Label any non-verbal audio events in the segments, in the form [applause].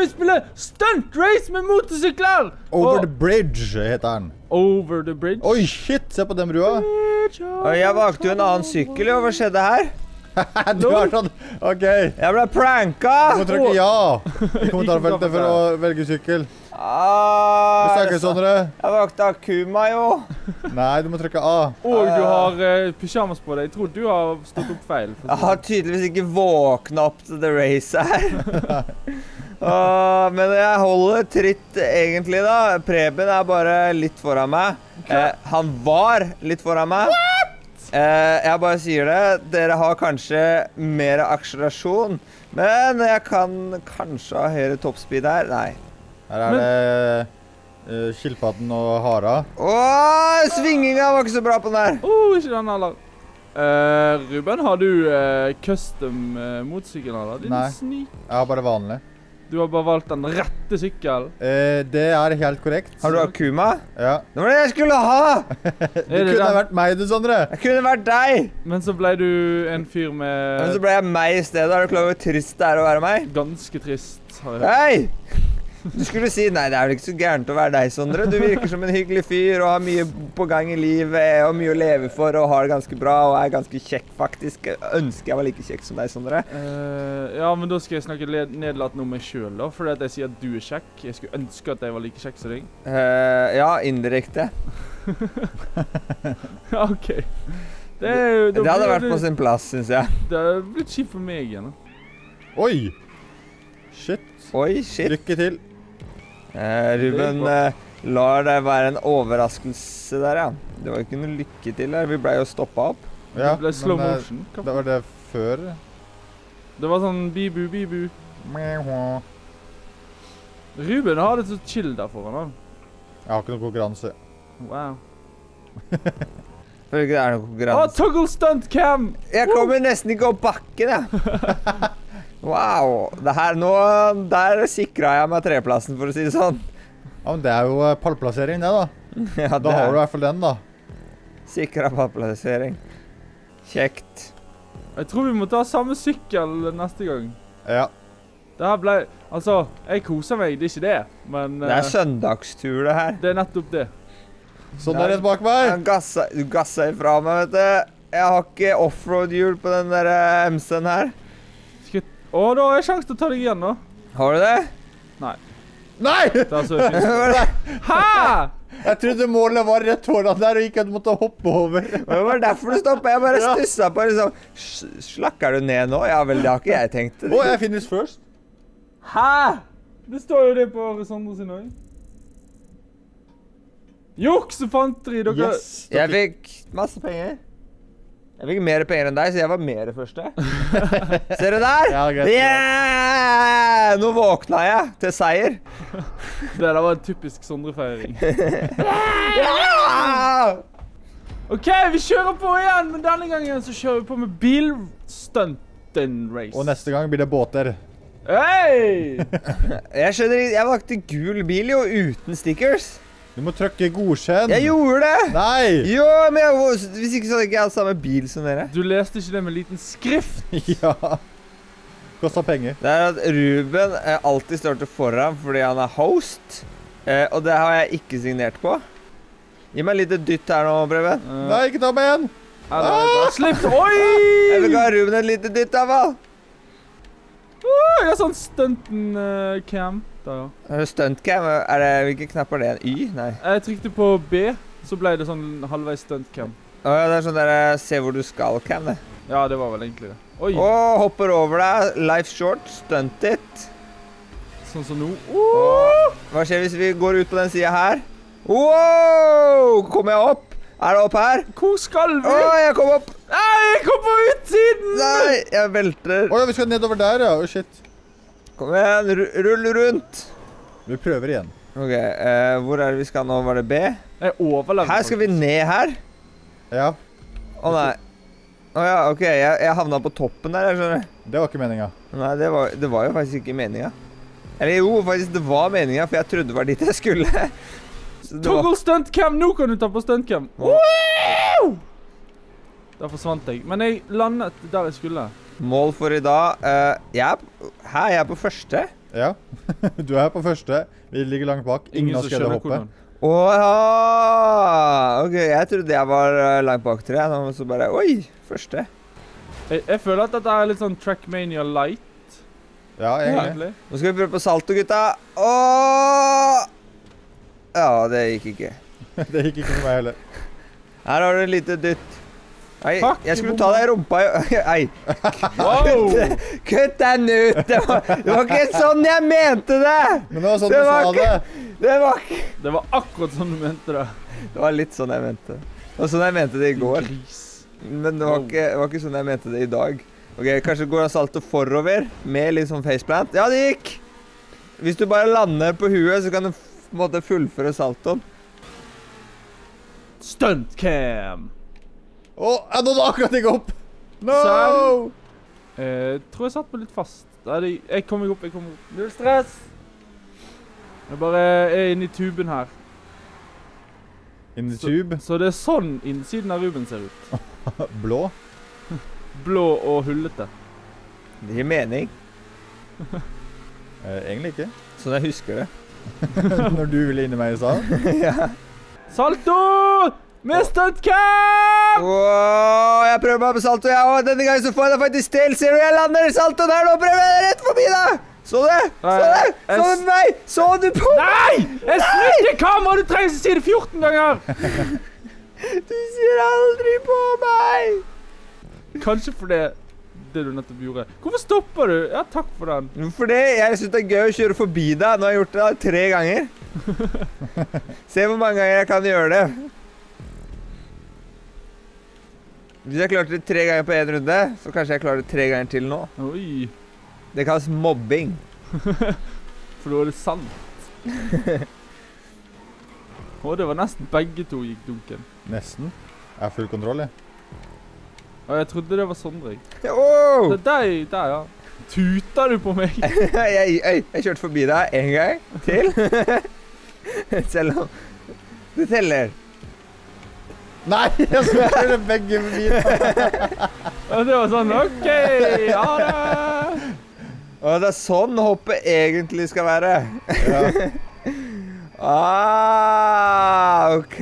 skal vi spille stunt race med motorsykler! Over Og- the bridge heter den. Over the bridge. Oi, shit! Se på den brua. Jeg valgte jo en annen sykkel, jo. Hva skjedde her? [laughs] du er sånn OK. Jeg ble pranka! Du må trykke ja i [laughs] kommentarfeltet for å velge sykkel. Vi Ah, snakkes, Sondre. jeg valgte Akuma, jo. [laughs] Nei, du må trykke A. Og du har uh, pyjamas på deg. Jeg tror du har stått opp feil. Jeg har tydeligvis ikke våkna opp til the race her. Åh, men jeg holder tritt egentlig, da. Preben er bare litt foran meg. Eh, han var litt foran meg. Eh, jeg bare sier det. Dere har kanskje mer akselerasjon. Men jeg kan kanskje ha høyere toppspeed her. Nei. Her er det uh, skilpadden og hara. Åh, svinginga var ikke så bra på den der. Oh, ikke den heller. Eh, Ruben, har du uh, custom uh, motorsykkel? Din Nei. Jeg har bare vanlig. Du har bare valgt den rette sykkelen. Eh, det er helt korrekt. Har du Akuma? Ja. Det var det jeg skulle ha! [laughs] Det det kunne den? vært meg, du, Sondre. Jeg kunne vært deg. Men så ble du en fyr med Men så ble jeg meg i stedet. Er du klar over hvor trist det er å være meg? ganske trist, har jeg hørt. Hei! Du skulle si nei, det er vel ikke så gærent å være deg, Sondre. Du virker som en hyggelig fyr og har mye på gang i livet og mye å leve for og har det ganske bra og er ganske kjekk, faktisk. Ønsker jeg var like kjekk som deg, Sondre. Uh, ja, men da skal jeg snakke nedlatende om meg sjøl, da. Fordi at jeg sier at du er kjekk. Jeg skulle ønske at jeg var like kjekk som deg. Uh, ja, indirekte. [laughs] Ja, OK. Det, jo- Det hadde vært vært på sin plass, syns jeg. Det hadde blitt kjipt for meg igjen. da. Oi! Shit. Oi, shit. Lykke til. Eh, Ruben eh, lar det være en overraskelse der, ja. Det var ikke noe lykke til der. Vi blei jo stoppa opp. Ja, det ble slow men, motion. Det var det før. Det var sånn bibu, bibu. Jeg Ruben har det så chill der foran han. har ikke noe konkurranse. Wow. Føler ikke det er noe Å, konkurranse. toggle stunt cam! Jeg kommer nesten ikke opp bakken, jeg. [laughs] Wow. Det her nå Der sikra jeg meg treplassen, for å si det sånn. Ja, men Det er jo eh, pallplassering, det, da. [laughs] Ja, Da har du i hvert fall den, da. Sikra pallplassering. Kjekt. Jeg tror vi må ta samme sykkel neste gang. Ja. Det her ble Altså, jeg koser meg, det er ikke det, men Det eh, er søndagstur, det her. det er nettopp det. Sånn er det bak meg. Gassa, du gassa ifra meg, vet du. Jeg har ikke offroad-hjul på den der eh, MC-en her. Å, da har jeg sjanse til å ta deg igjen, da. Har du det? Nei! Nei! er. [laughs] Hæ?! Jeg trodde målet var rett foran der, og ikke at du måtte hoppe over. [laughs] Det var derfor du stoppa. Jeg bare stussa på liksom Slakker du ned nå? Ja vel, det har ikke jeg tenkt. Å, jeg finnes først. Hæ?! Det står jo det på Sondre sin òg. Juks og fanteri, dere Yes. Jeg fikk masse penger. Jeg fikk mer penger enn deg, så jeg var mer første. [laughs] Ser du der? Ja, greit. Yeah! Nå våkna jeg til seier. [laughs] Det der var en typisk Sondre-feiring. [laughs] OK, vi kjører på igjen, men denne gangen så kjører vi på med bilstunten race. Og neste gang blir det båter. Hey! Jeg skjønner ikke, jeg valgte gul bil jo, uten stickers. Du må trykke godkjenn. Jeg gjorde det! Nei! Jo, men jeg, hvis ikke så hadde jeg ikke hatt samme bil som dere. Du leste ikke det med liten skrift? [laughs] Ja. Kosta penger. Det er at Ruben eh, alltid starter foran fordi han er host. Eh, og det har jeg ikke signert på. Gi meg et lite dytt her nå, Preben. Uh, Nei, ikke ta meg igjen! Slipp! Jeg vil Oi! ha Ruben et lite dytt, iallfall. Uh, jeg har sånn stunten-cam. Der, ja. Stuntcam, er det, hvilke knapper er det? En Y? Nei. Jeg trykte på B, så ble det sånn halvveis stunt-cam. Å ja, det er sånn der eh, se hvor du skal-cam, det. Ja, det var vel egentlig det. Oi, Å, hopper over deg. Life short. Stunt it. sånn som nå. Oh! hva skjer hvis vi går ut på den sida her? Wow! Kommer jeg opp? Er det opp her? Hvor skal Å, vi? jeg kom opp! Nei, jeg kom på utsiden! Nei, jeg velter. Å ja, vi skal nedover der, ja. Oh, shit. Kom igjen, rull rundt. Vi prøver igjen. Ok, eh, hvor er det vi skal nå? Var det B? Jeg overlevde. Her skal vi ned her. Ja. Å nei. Å ja, ok. Jeg, jeg havna på toppen der, jeg skjønner. Det var ikke meninga. Nei, det var, det var jo faktisk ikke meninga. Eller jo, faktisk, det var meninga, for jeg trodde det var dit jeg skulle. [laughs] Toggle stunt-cam! Nå kan du ta på stunt-cam. Wow! Der forsvant jeg. Men jeg landet der jeg skulle. Mål for i dag uh, Jeg er Hæ, jeg er på første? Ja. [laughs] Du er på første. Vi ligger langt bak. Ingen har som skrevet skjønner hvordan. Å ja! OK, jeg trodde jeg var eh, langt bak tre. Nå så bare Oi! Første. Jeg, jeg føler at dette er litt sånn Trackmania light, Ja, egentlig. Ja. Nå skal vi prøve på salto, gutta. Åh! Ja, det gikk ikke. [laughs] Det gikk ikke for meg heller. Her har du et lite dytt. Nei, Fuck, jeg skulle ta deg i rumpa i [laughs] Ei, Wow! kutt den ut! Det var, det var ikke sånn jeg mente det! Men det var sånn Det du var sa ikke- det. Det var ikke Det var akkurat sånn du mente det. Det var litt sånn jeg mente det. Det var sånn jeg mente det i går. Men det var, Wow. ikke, det var ikke sånn jeg mente det i dag. Ok, Kanskje går han salto forover med litt sånn faceplant. Ja, det gikk! Hvis du bare lander på huet, så kan du f- på en måte fullføre saltoen. Stuntcam. Å, jeg nådde akkurat ikke opp! No! Sam. Eh, tror jeg satt meg litt fast. Da er jeg kommer meg opp, jeg kommer opp. Null stress. Jeg bare er i tuben her. In the Så- Så det er sånn innsiden av Ruben ser ut. [laughs] Blå. [laughs] Blå og hullete. Det gir mening. [laughs] Eh, egentlig ikke. Sånn jeg husker det. Når du ville inni meg i salen? ja. Salto! Med stuntcam! Wow, jeg prøver meg på salto, jeg òg. Denne gangen så får jeg det faktisk til. Ser du jeg lander i saltoen her nå? Prøver jeg rett forbi deg. Så du? Så du? Så du meg? Så du på Nei! Jeg snudde kameraet! Du trenger ikke si det 14 ganger! [laughs] Du ser aldri på meg! Kanskje fordi det du nettopp gjorde. Hvorfor stopper du? Ja, takk for den. Fordi jeg syns det er gøy å kjøre forbi deg. Nå har jeg gjort det da tre ganger. [laughs] Se hvor mange ganger jeg kan gjøre det. Hvis jeg klarte det tre ganger på én runde, så kanskje jeg klarer det tre ganger til nå. Oi. Det kalles mobbing. [laughs] For da er det sant. [laughs] Å, det var nesten begge to gikk dunken. Nesten. Jeg har full kontroll, jeg. Og jeg trodde det var Sondre. Oh! Det er deg der, ja. Tuta du på meg? [laughs] jeg, jeg, jeg kjørte forbi deg en gang til. Selv om det teller. Nei, [laughs] jeg skulle kjøre begge forbi. [laughs] Og det var sånn OK, ha det. [laughs] Og det er sånn hoppet egentlig skal være. Ja. Ah, OK.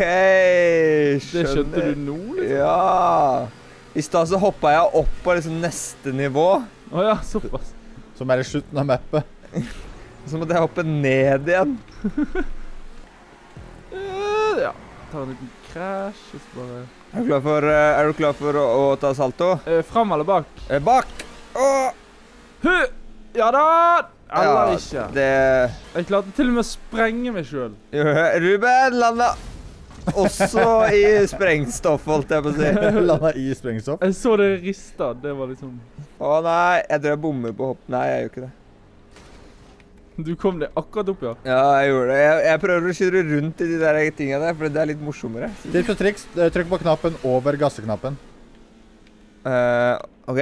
Det skjønte du nå, liksom? Ja. I stad så hoppa jeg opp på liksom neste nivå. Å ja, såpass. Som er i slutten av mappet. Så måtte jeg hoppe ned igjen. Eh, Ja. Ta en liten krasj, og så bare Er du klar for, er du klar for å, å ta salto? eh, Fram eller bak? Eh, Bak! Åh. Hu! Ja da! Eller Ja, ikke. Det Jeg klarte til og med å sprenge meg sjøl. Ruben landa også i sprengstoff, holdt jeg på å si. [laughs] Landa i sprengstoff. Jeg så det rista. Det var liksom Å nei, jeg tror jeg bommer på hopp. Nei, jeg gjør ikke det. [laughs] Du kom deg akkurat opp, ja. Ja, jeg gjorde det. Jeg, jeg prøver å kjøre rundt i de der tingene der, for det er litt morsommere. Tips og triks. eh, Trykk på knappen over gasseknappen. Uh, OK?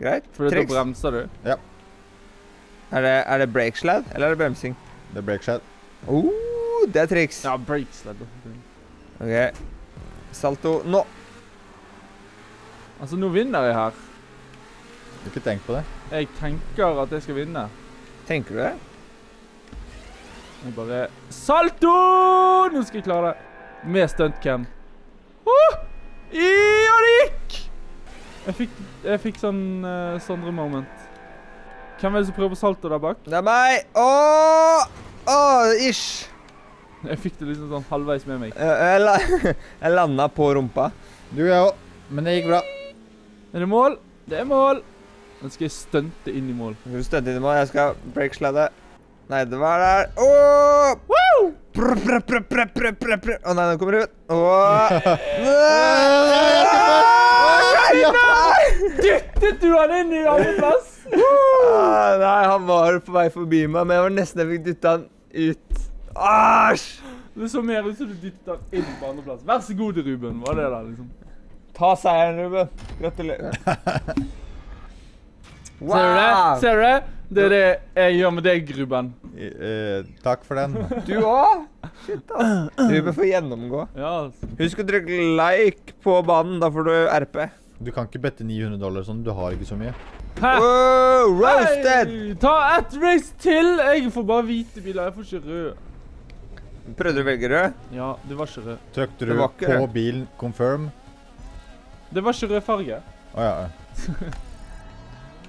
Greit. For da bremser du. Er det, er det brake sled, eller er det bremsing? Det er break shot. Oh, det er triks. Ja, breaksled. OK. Salto nå. Altså, nå vinner jeg her. Du har ikke tenkt på det? Jeg tenker at jeg skal vinne. Tenker du det? Jeg bare Salto! Nå skal jeg klare det. Med stuntcam. Oh! Ja, det gikk! Jeg fikk, jeg fikk sånn uh, Sondre-moment. Hvem er det som prøver salto der bak? Det er meg. Åh! Åh, ish. Jeg fikk det liksom sånn halvveis med meg. Jeg, [laughs] Jeg, jeg landa på rumpa. Du, jeg òg. Men det gikk bra. Er det mål? Det er mål. Nå skal jeg stunte inn i mål. Skal du stunte inn i mål? Jeg skal breakslide. Nei, det var der. Åh! Woo! Brr, brr, brr, brr, brr, brr, brr. Å nei, nå kommer ut. Åh! Nei! Nei! Dyttet du han inn i andreplass? Ah, Nei, han var på vei forbi meg, men jeg var nesten jeg fikk dytta han ut. Æsj! Det så mer ut som du dyttet han inn på andreplass. Vær så god, Ruben. Var det da, liksom? Ta seieren, Ruben. Gratulerer. Ser du det? Ser du det? Det er det jeg gjør med deg, Gruben. I- eh, takk for den. Du òg? Shit, ass. [laughs] Ruben får gjennomgå. Ja. Husk å trykke like på banen, da får du RP. Du kan ikke bette 900 dollar sånn. Du har ikke så mye. Hæ? Oh, roasted! Hey, ta ett race til! Jeg får bare hvite biler, jeg får ikke rød. Prøvde du å velge rød? Ja, det var ikke rød. Trykte du på bilen 'confirm'? Det var ikke rød farge. Å ja. [laughs]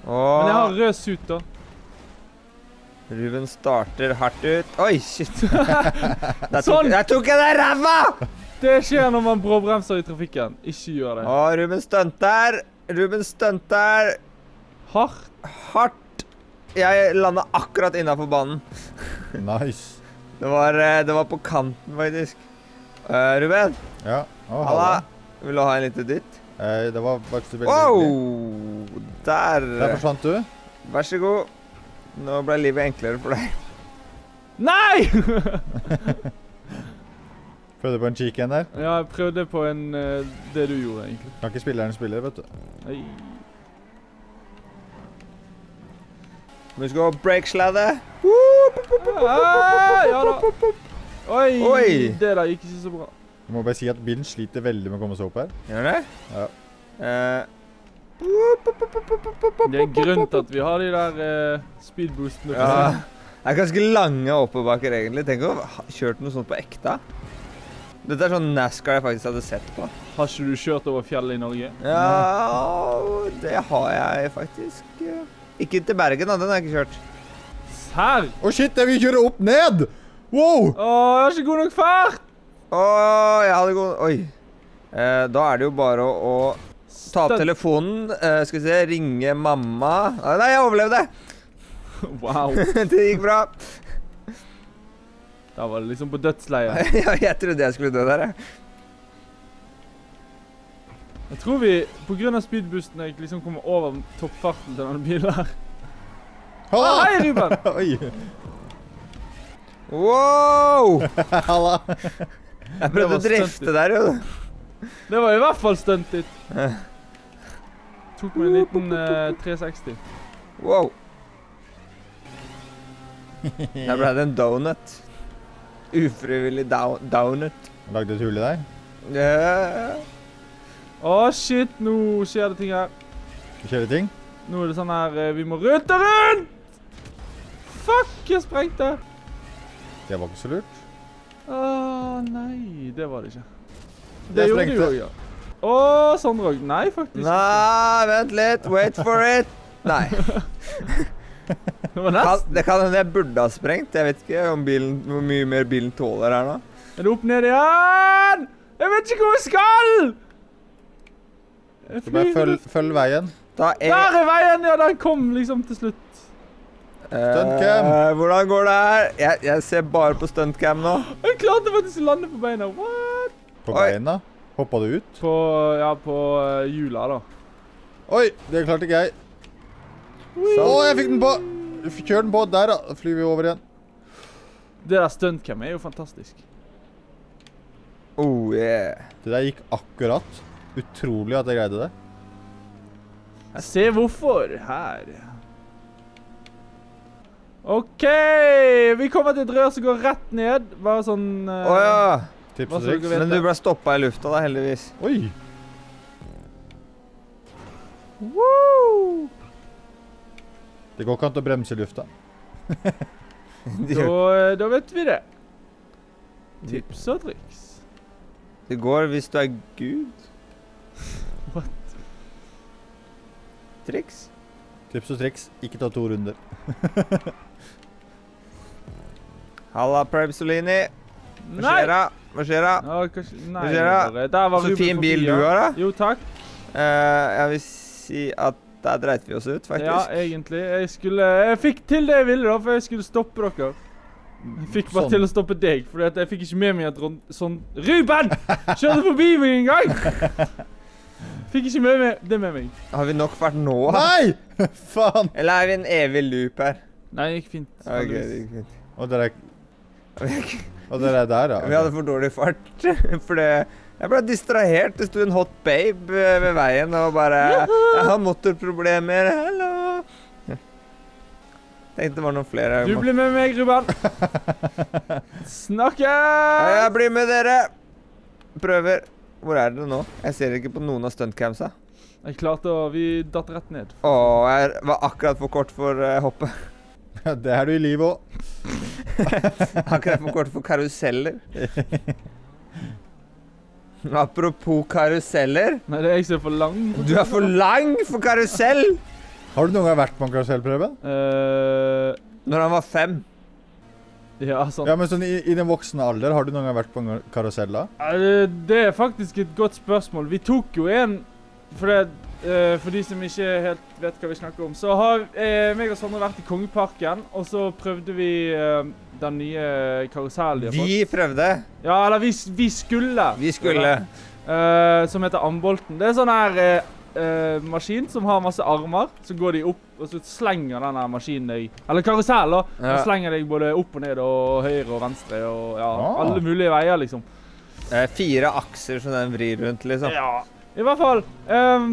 Åh, Men jeg har rød suit, da. Ruben starter hardt ut. Oi, shit. [laughs] Der tok, Sånn! der tok jeg deg ræva! Det skjer når man bråbremser i trafikken. Ikke gjør det. Å, Ruben stunter. Ruben stunter Hardt. hardt. Jeg landa akkurat innafor banen. [laughs] Nice. Det var, eh, det var på kanten, faktisk. Uh, Ruben, Ja. Oh, halla. Vil du ha en liten dytt? Eh, det var faktisk veldig. Wow! Der. Der forsvant du. Vær så god. Nå ble livet enklere for deg. Nei! [laughs] Prøvde på en cheek igjen der. ja, jeg prøvde på en eh, det du gjorde, egentlig. Kan ikke spilleren spille, vet du. Nei. Vi skal ha breaksladde. Ah, ja da. Oi, Oi. det der gikk ikke så bra. Jeg må bare si at bilen sliter veldig med å komme seg opp her. Gjør det? Ja. Eh, Det er grunnen til at vi har de der uh, speedboostene. ja. Det er ganske lange oppoverbakker, egentlig. Tenk å ha kjørt noe sånt på ekte. Dette er sånn NASCAR jeg faktisk hadde sett på. Har ikke du kjørt over fjellet i Norge? Ja, det har jeg faktisk. Ikke til Bergen, da. Den har jeg ikke kjørt. Serr? Å shit, jeg vil kjøre opp ned! Wow! Å, jeg har ikke god nok fart! Å, jeg hadde god Oi. Eh, da er det jo bare å, å ta opp telefonen. Eh, skal vi se Ringe mamma. Ah, nei, jeg overlevde! [laughs] Wow. [laughs] det gikk bra. Da var det liksom på dødsleiet. [laughs] ja, jeg trodde jeg skulle dø der, jeg. Jeg tror vi på grunn av speedboostene liksom kommer over toppfarten til denne bilen her. Ah, hei, Ruben! Oi! Wow! Halla! Jeg prøvde å drifte der, jo. Det var i hvert fall stuntet. Tok meg en liten uh, 360. Wow. Der ble det en donut. Ufrivillig donut. Lagde du et hull i deg. Ja. Å, shit, nå skjer det ting her. Skjer det ting. Nå er det sånn her eh, Vi må rute rundt! Fuck, jeg sprengte! Det var ikke så lurt. Å, nei, det var det ikke. Det gjorde du òg, ja. Å, sånn òg. Nei, faktisk. Nei, vent litt. Wait for it. Nei. [laughs] Det var nesten. det kan hende jeg burde ha sprengt. Jeg vet ikke om bilen, hvor mye mer bilen tåler her nå. Er det opp ned igjen? Jeg vet ikke hvor jeg skal! Jeg bare følg, følg veien. Er Der er veien! Ja, den kom liksom til slutt. Stuntcam. Uh, hvordan går det her? Jeg, jeg ser bare på stuntcam nå. Jeg klarte faktisk å lande på beina. What? På Oi. beina. Hoppa du ut? På, ja, på eh, hjula, da. Oi, det klarte ikke jeg. Å, jeg fikk den på! Kjør den på. Der, da. Da flyr vi over igjen. Det der stuntcam er jo fantastisk. Oh yeah. Det der gikk akkurat. Utrolig at jeg greide det. Jeg ser hvorfor her. OK! Vi kommer til et rør som går rett ned. Bare sånn Å oh, ja. Tips og triks. Men du ble stoppa i lufta, da, heldigvis. Oi! Woo! Det går ikke an å bremse i lufta. [laughs] Da, eh, da vet vi det. Tips og triks. Det går hvis du er Gud. [laughs] What? Triks? Tips og triks. Ikke ta to runder. [laughs] Halla, Prebsolini. Hva skjer da? Hva skjer da? Hva skjer da? Så fin bil du har, da. Jo, takk. Eh, jeg vil si at der dreit vi oss ut, faktisk. Ja, egentlig. Jeg skulle Jeg fikk til det jeg ville, da, for jeg skulle stoppe dere. Jeg fikk bare Sånn. til å stoppe deg, for jeg fikk ikke med meg at Ron, sånn Ruben! Kjørte forbi meg en gang! [laughs] Fikk ikke med meg, det med meg. Har vi nok vært nå? Nei! [laughs] Faen! Eller er vi en evig loop her? Nei, det gikk fint. Ok, det gikk fint. Og dere, [laughs] og det er der, ja. hadde for dårlig fart. [laughs] For det Jeg ble distrahert. Det sto en hot babe eh, ved veien og bare 'Jeg har motorproblemer. Hallo.' Tenkte det var noen flere. Du blir med meg, Ruben. Snakkes! Ja, jeg blir med dere. Prøver. Hvor er dere nå? Jeg ser ikke på noen av stuntcamsa. Jeg klarte å Vi datt rett ned. Å, jeg var akkurat for kort for uh, hoppet. Det er du i livet òg. [laughs] Akkurat for kort for karuseller. Apropos karuseller. Nei, det er jeg som er for lang. Du er for lang for karusell! Har du noen gang vært på en karusell, Preben? Eh, Når han var fem. ja, sånn. Ja, men sånn i, i den voksne alder, har du noen gang vært på en karusell da? Uh, Det er faktisk et godt spørsmål. Vi tok jo en For, det, for de som ikke helt vet hva vi snakker om, så har eh, meg og Sondre vært i Kongeparken, og så prøvde vi eh, den nye karusellen de har fått. Vi prøvde. Ja, eller vi, vi skulle. Vi skulle. Eh, som heter Ambolten. Det er sånn her eh, eh, maskin som har masse armer. Så går de opp, og så slenger den her maskinen deg Eller karusell, da. Ja. Den slenger deg både opp og ned og høyre og venstre og ja, Ah. alle mulige veier, liksom. Eh, fire akser som den vrir rundt, liksom. Ja. I hvert fall. ehm,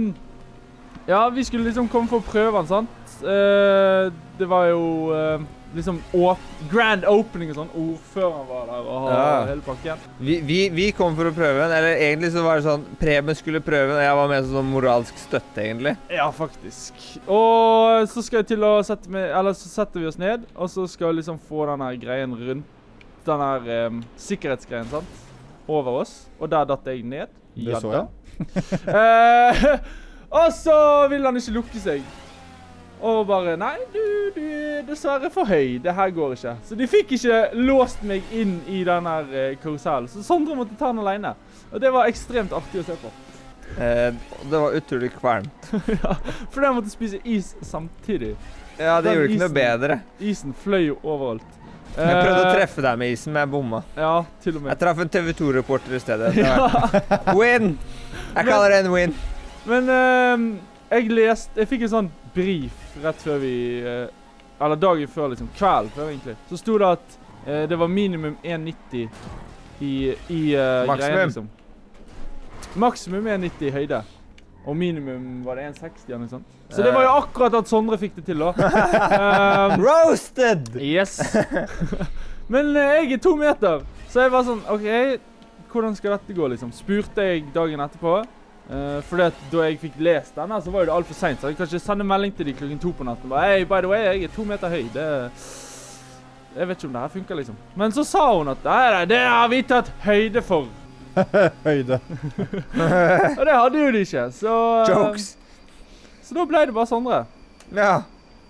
ja, vi skulle liksom komme for å prøve den, sant. Eh, det var jo eh, liksom åp grand opening og sånn. Ordføreren var der og hadde Ja. hele pakken. Vi, vi, vi kom for å prøve den. Eller egentlig så var det sånn Preben skulle prøve den, og jeg var med som sånn moralsk støtte, egentlig. Ja, faktisk. Og så skal jeg til å sette meg Eller så setter vi oss ned, og så skal vi liksom få den her greien rundt den her um, sikkerhetsgreien, sant, over oss. Og der datt jeg ned. Det så jeg. [laughs] [laughs] Og så vil han ikke lukke seg. Og bare Nei, du, du er dessverre for høy. Det her går ikke. Så de fikk ikke låst meg inn i den her eh, karusellen. Så Sondre måtte ta den alene. Og det var ekstremt artig å se på. Eh, det var utrolig kvalmt. [laughs] ja, for jeg måtte spise is samtidig. Ja, det Den gjorde ikke noe bedre. Isen fløy jo overalt. Jeg prøvde å Eh, treffe deg med isen, men jeg bomma. Ja, til og Jeg traff en TV 2-reporter i stedet. [laughs] Ja. Win! Jeg kaller det en win. Men uh, jeg leste Jeg fikk en sånn brief rett før vi uh, Eller dagen før, liksom. Kvelden før, egentlig. Så sto det at uh, det var minimum 1,90 i, i Maksimum. greien, liksom. Maksimum 1,90 i høyde. Og minimum var det 1,60 eller noe sånt. Så det var jo akkurat at Sondre fikk det til, da. Um, [laughs] Roasted! Yes. [laughs] Men eh, jeg er to meter, så jeg var sånn OK, hvordan skal dette gå, liksom? Spurte jeg dagen etterpå. Uh, fordi at da jeg fikk lest den, så var det altfor seint. Så jeg kan ikke sende melding til de klokken to på natten. Bare, hey, by the way, jeg er to meter høy. Det Jeg vet ikke om det her funker, liksom. Men så sa hun at det det har vi tatt høyde for. [laughs] Høyde. [laughs] Og det hadde jo de ikke. Så, Jokes. så da ble det bare Sondre. Ja.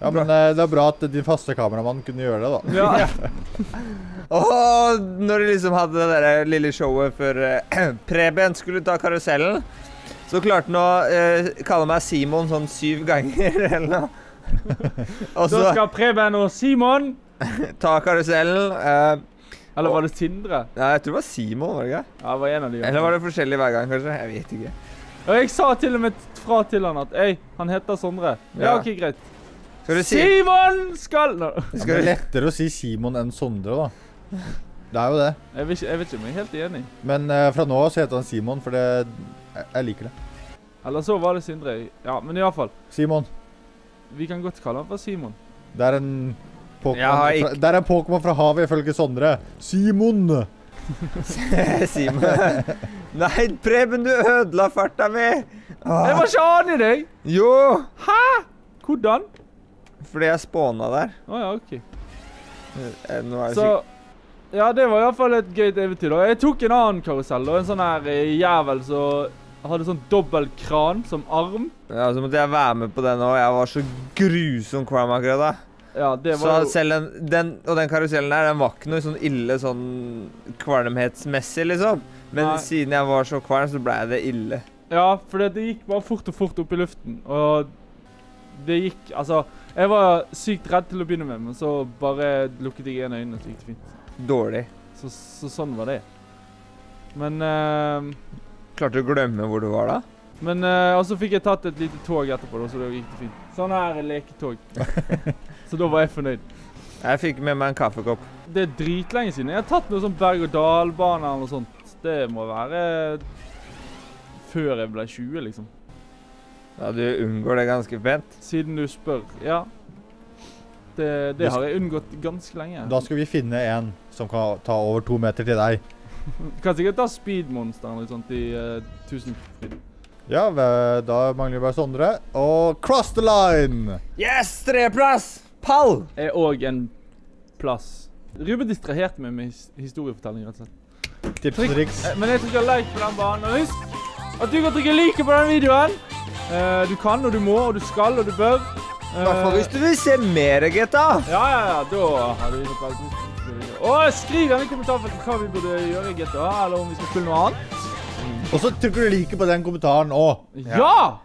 Ja, men eh, det er bra at din faste kameramann kunne gjøre det, da. Ja. [laughs] [laughs] Og når de liksom hadde det der lille showet før eh, [clears throat] Preben skulle ta karusellen, så klarte han å eh, kalle meg Simon sånn syv ganger [laughs] eller noe. Og Så så skal Preben og Simon ta karusellen. eh, Eller var det Sindre? ja, jeg tror det var Simon, var det ikke? Ja, det var en av de. Eller var det forskjellig hver gang, kanskje? Jeg vet ikke. Og jeg sa til og med fra til han at Ei, han heter Sondre. Ja, Ja. OK, greit. Skal du si Simon skal Nå. Det er lettere å si Simon enn Sondre, da. Det er jo det. Jeg vet ikke, jeg vet ikke om jeg er helt enig. Men uh, fra nå av så heter han Simon, for det jeg, jeg liker det. Eller så var det Sindre. Ja, men iallfall. Simon. Vi kan godt kalle han for Simon. Det er en Pokémon fra, det er en Pokémon fra havet, ifølge Sondre. Simon! [laughs] Simon. Nei, Preben, du ødela farta mi! Jeg var ikke anig deg! Jo! Hæ? Hvordan? Fordi jeg spåna der. Å ja, OK. Eh, Nå er det Så Ja, det var iallfall et gøyt eventyr. da. Jeg tok en annen karusell. og En sånn her eh, jævel som hadde sånn dobbel kran som arm. Ja, så måtte jeg være med på den òg. Jeg var så grusom kvalm akkurat da. Ja, det var jo selv den, den Og den karusellen der, den var ikke noe sånn ille sånn kvalmhetsmessig, liksom. Men Nei. siden jeg var så kvalm, så ble det ille. Ja, for det, det gikk bare fort og fort opp i luften. Og det gikk Altså, jeg var sykt redd til å begynne med, men så bare lukket jeg igjen øynene, så gikk det fint. Dårlig. Så, så sånn var det. Men uh, Klarte du å glemme hvor du var da? Men uh, Og så fikk jeg tatt et lite tog etterpå, da, så da gikk det fint. Sånn her leketog. [laughs] så da var jeg fornøyd. Jeg fikk med meg en kaffekopp. Det er dritlenge siden. Jeg har tatt noe sånn berg-og-dal-bane eller noe sånt. Det må være før jeg ble 20, liksom. Ja, du unngår det ganske pent. Siden du spør. Ja. Det, det har jeg unngått ganske lenge. Da skal vi finne en som kan ta over to meter til deg. Kan sikkert ta speedmonsteren eller sånt i uh, 1000 Ja, da mangler vi bare Sondre. Og cross the line! Yes! Treplass! Pall! Er òg en plass. Ruben distraherte meg med his historiefortelling, rett og slett. Tips og triks. Eh, Men jeg trykker like på den banen. Og husk at du kan trykke like på den videoen. Eh, du kan, og du må, og du skal, og du bør. I hvert fall hvis du vil se mer, GTA. Ja, ja, ja. Da har du. Og skriv gjerne i kommentarfeltet hva vi burde gjøre i GTA, eller om vi skal spille noe annet. Og så trykker du like på den kommentaren òg. Ja!